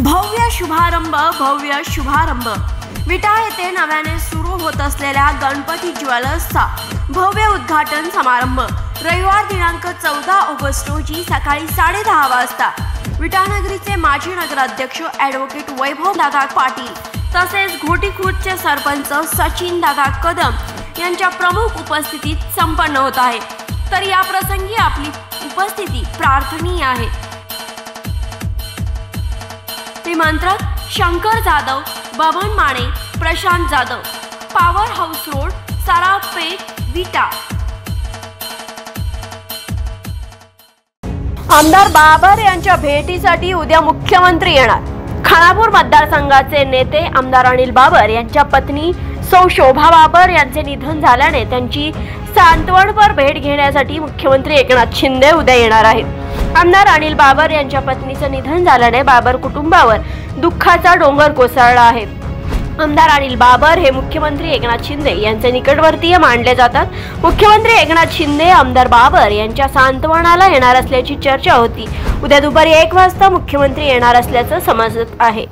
भव्य शुभारंभ भव्य शुभारंभ. विटा येथे नव्याने सुरू होत असलेल्या गणपती ज्वेलर्सचा भव्य उद्घाटन समारंभ. रविवार दिनांक चौदा ऑगस्ट रोजी सकाळी साडेदहा वाजता. विटानगरीचे माजी नगराध्यक्ष ॲडव्होकेट वैभव दादा पाटील तसेच घोटीखुर्दचे सरपंच सचिन दादा कदम यांच्या प्रमुख उपस्थितीत संपन्न होत आहे. तर या प्रसंगी आपली उपस्थिती प्रार्थनीय आहे. निमंत्रक Shankar Jadhav Baban Mane Prashant Jadhav power house road Saraf Peth Vita. आमदार बाबर यांच्या भेटीसाठी उद्या मुख्यमंत्री येणार. खानापूर मतदारसंघाचे नेते आमदार अनिल बाबर यांच्या पत्नी सौ शोभा बाबर यांचे निधन झाल्याने त्यांची सांत्वनपर भेट घेण्यासाठी मुख्यमंत्री एकनाथ शिंदे उद्या येणार आहेत. आमदार अनिल बाबर यांच्या पत्नीचं निधन झाल्याने बाबर कुटुंबावर दुःखाचा डोंगर कोसळला आहे. आमदार अनिल बाबर हे मुख्यमंत्री एकनाथ शिंदे यांचे निकटवर्तीय मानले जातात. मुख्यमंत्री एकनाथ शिंदे आमदार बाबर यांच्या सांत्वनाला येणार असल्याची चर्चा होती. उद्या दुपारी एक वाजता मुख्यमंत्री येणार असल्याचं समजत आहे.